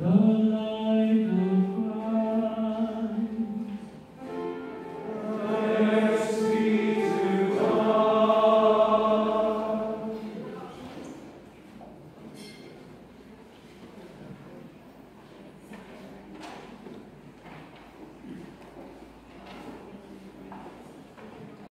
The